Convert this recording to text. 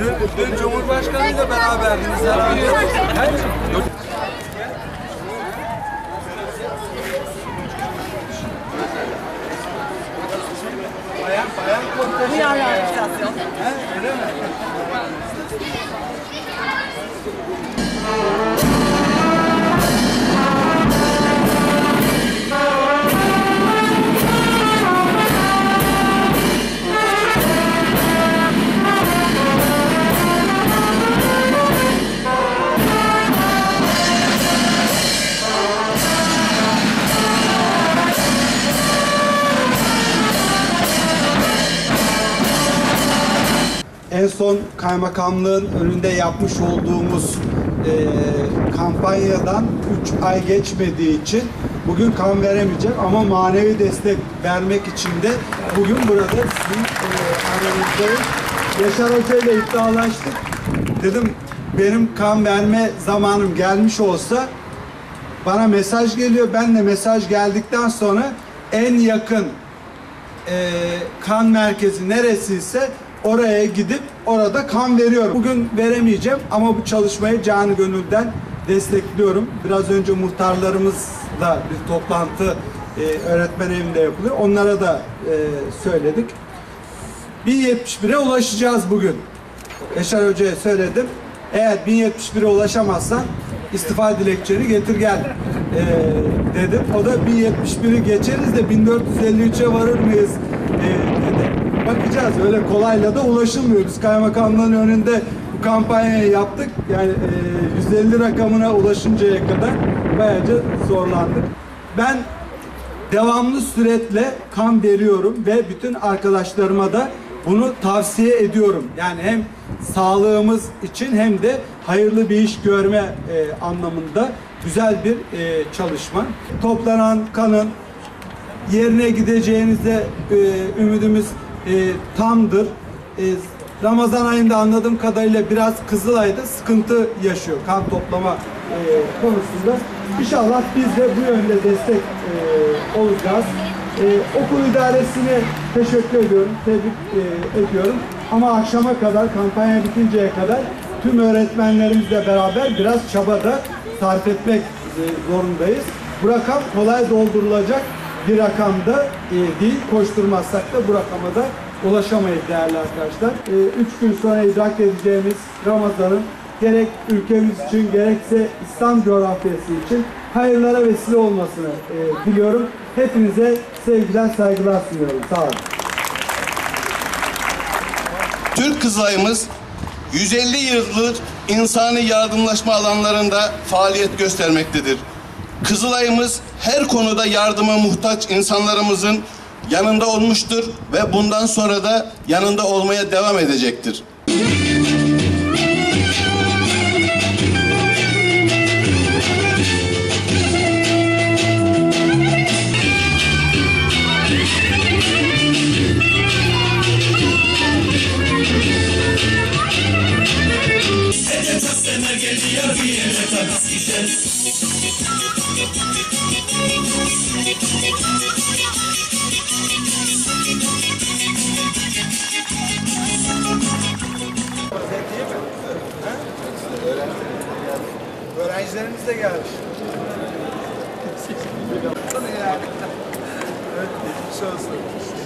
Dün, dün Cumhurbaşkanı ile beraberdiniz herhalde. Bayan, bayan kortesi. He, öyle mi? En son kaymakamlığın önünde yapmış olduğumuz e, kampanyadan 3 ay geçmediği için bugün kan veremeyeceğim ama manevi destek vermek için de bugün burada sizin e, aranızdayım. Yaşar Hoca ile iddialaştık. Dedim benim kan verme zamanım gelmiş olsa bana mesaj geliyor. Ben de mesaj geldikten sonra en yakın e, kan merkezi neresiyse oraya gidip orada kan veriyorum. Bugün veremeyeceğim ama bu çalışmayı canı gönülden destekliyorum. Biraz önce muhtarlarımızla bir toplantı e, öğretmen evinde yapılıyor. Onlara da e, söyledik. 1071'e ulaşacağız bugün. Yaşar Hoca'ya söyledim. Eğer 1071'e ulaşamazsan istifa dilekçeni getir gel ee, dedim. O da 1071'i geçeriz de 1453'e varır mıyız dedi. Bakacağız. Öyle kolayla da ulaşılmıyor. Biz kaymakamlığın önünde bu kampanyayı yaptık. Yani e, 150 rakamına ulaşıncaya kadar bayaca zorlandık. Ben devamlı süretle kan veriyorum ve bütün arkadaşlarıma da bunu tavsiye ediyorum. Yani hem sağlığımız için hem de hayırlı bir iş görme e, anlamında güzel bir e, çalışma. Toplanan kanın yerine gideceğinize e, ümidimiz e, tamdır. E, Ramazan ayında anladığım kadarıyla biraz Kızılay'da sıkıntı yaşıyor kan toplama e, konusunda. İnşallah biz de bu yönde destek e, olacağız. E, okul idaresine teşekkür ediyorum, tebrik e, ediyorum. Ama akşama kadar, kampanya bitinceye kadar tüm öğretmenlerimizle beraber biraz çaba da sarf etmek e, zorundayız. Bu rakam kolay doldurulacak bir rakamda e, değil. Koşturmazsak da bu rakama da ulaşamayız değerli arkadaşlar. E, üç gün sonra idrak edeceğimiz Ramazan'ın gerek ülkemiz için gerekse İslam coğrafyası için hayırlara vesile olmasını e, diliyorum. Hepinize sevgiler, saygılar sunuyorum. Sağ olun. Türk Kızılayımız 150 yıldır insani yardımlaşma alanlarında faaliyet göstermektedir. Kızılayımız her konuda yardıma muhtaç insanlarımızın yanında olmuştur ve bundan sonra da yanında olmaya devam edecektir. Öğrencilerimiz de gelmiş. evet, geçmiş. Geçmiş olsun.